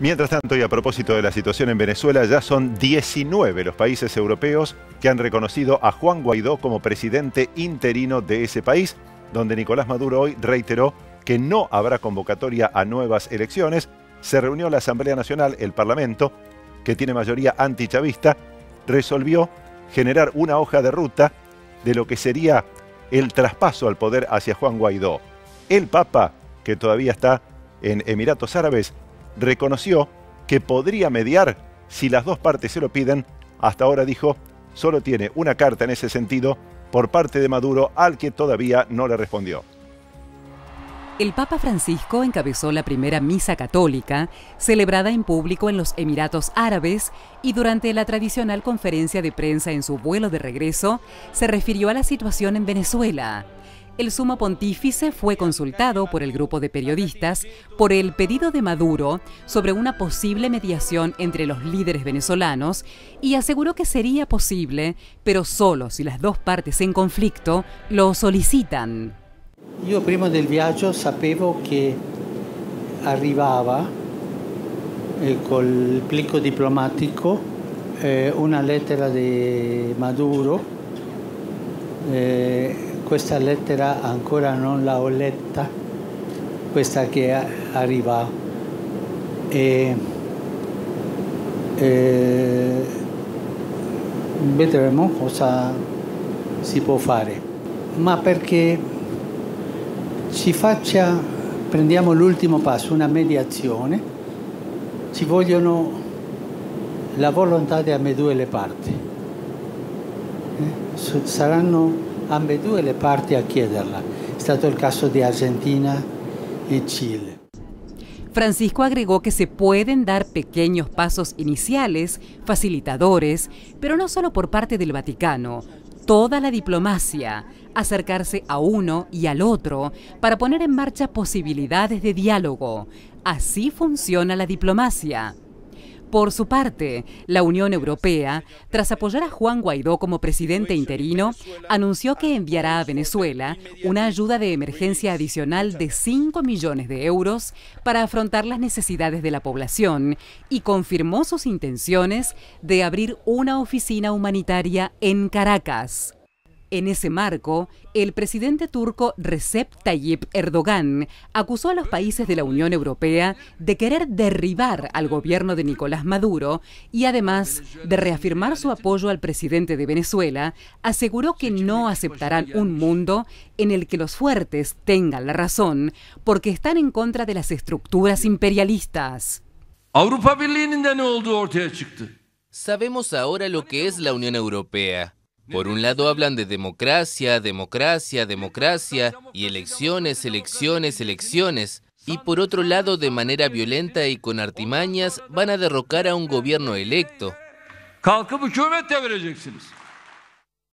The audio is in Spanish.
Mientras tanto, y a propósito de la situación en Venezuela, ya son 19 los países europeos que han reconocido a Juan Guaidó como presidente interino de ese país, donde Nicolás Maduro hoy reiteró que no habrá convocatoria a nuevas elecciones. Se reunió la Asamblea Nacional, el Parlamento, que tiene mayoría antichavista, resolvió generar una hoja de ruta de lo que sería el traspaso al poder hacia Juan Guaidó. El Papa, que todavía está en Emiratos Árabes, reconoció que podría mediar si las dos partes se lo piden. Hasta ahora dijo, solo tiene una carta en ese sentido por parte de Maduro al que todavía no le respondió. El Papa Francisco encabezó la primera misa católica celebrada en público en los Emiratos Árabes y durante la tradicional conferencia de prensa en su vuelo de regreso se refirió a la situación en Venezuela el sumo pontífice fue consultado por el grupo de periodistas por el pedido de Maduro sobre una posible mediación entre los líderes venezolanos y aseguró que sería posible, pero solo si las dos partes en conflicto lo solicitan. Yo prima del viaje sapevo que arribava eh, col plico diplomático eh, una lettera de Maduro eh, questa lettera ancora non l'ho letta, questa che arriva. E, e vedremo cosa si può fare. Ma perché ci faccia, prendiamo l'ultimo passo, una mediazione, ci vogliono la volontà di ambedue le parti. Eh? Saranno ambedue le a chiederla. È stato caso di Argentina e Chile. Francisco agregó que se pueden dar pequeños pasos iniciales, facilitadores, pero no solo por parte del Vaticano, toda la diplomacia, acercarse a uno y al otro para poner en marcha posibilidades de diálogo. Así funciona la diplomacia. Por su parte, la Unión Europea, tras apoyar a Juan Guaidó como presidente interino, anunció que enviará a Venezuela una ayuda de emergencia adicional de 5 millones de euros para afrontar las necesidades de la población y confirmó sus intenciones de abrir una oficina humanitaria en Caracas. En ese marco, el presidente turco Recep Tayyip Erdogan acusó a los países de la Unión Europea de querer derribar al gobierno de Nicolás Maduro y además de reafirmar su apoyo al presidente de Venezuela, aseguró que no aceptarán un mundo en el que los fuertes tengan la razón porque están en contra de las estructuras imperialistas. Sabemos ahora lo que es la Unión Europea. Por un lado hablan de democracia, democracia, democracia y elecciones, elecciones, elecciones. Y por otro lado, de manera violenta y con artimañas, van a derrocar a un gobierno electo.